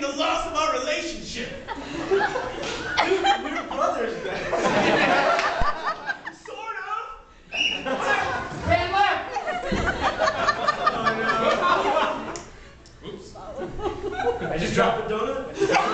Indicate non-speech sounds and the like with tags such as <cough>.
mourning the loss of our relationship. Dude, <laughs> we're brothers then. Sort of. Ten left. Oops. I just dropped a donut. <laughs>